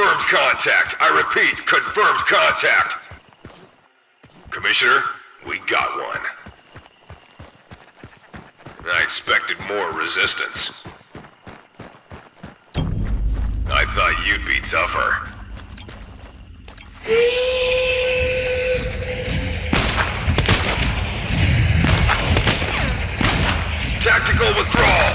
Confirmed contact. I repeat, confirmed contact. Commissioner, we got one. I expected more resistance. I thought you'd be tougher. Tactical withdrawal!